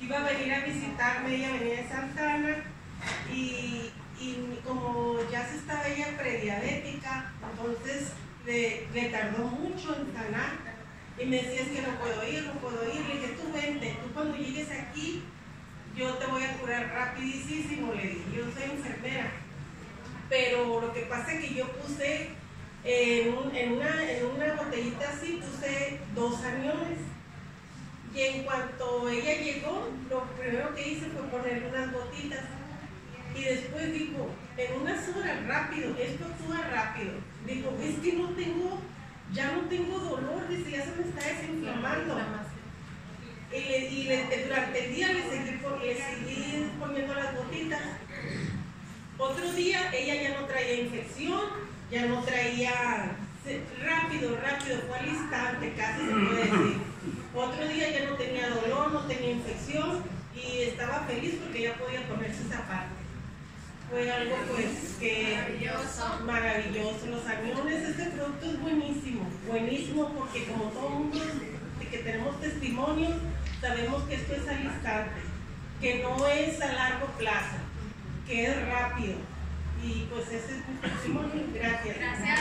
iba a venir a visitarme, ella venía de Santana y, y como ya se estaba ella prediabética, entonces le, le tardó mucho en sanar. Y me decía que no puedo ir, no puedo ir, le dije tú vente, tú cuando llegues aquí yo te voy a curar rapidísimo, le dije, yo soy enfermera, pero lo que pasa es que yo puse en, en, una, en una botellita así, puse dos aniones. Y en cuanto ella llegó, primero que hice fue ponerle unas gotitas. Y después dijo, en unas horas, rápido, esto actúa rápido. Dijo, es que no tengo, ya no tengo dolor, dice, ya se me está desinflamando. Y, le, y le, durante el día le seguí, le seguí poniendo las gotitas. Otro día ella ya no traía infección, ya no traía rápido, rápido, fue al instante, casi se puede decir. Otro día ya no tenía infección y estaba feliz porque ya podía ponerse esa parte. Fue algo pues que maravilloso. maravilloso. Los aviones, este producto es buenísimo, buenísimo porque como todo mundo que tenemos testimonios, sabemos que esto es al instante, que no es a largo plazo, que es rápido. Y pues ese es mi testimonio. Gracias. Gracias.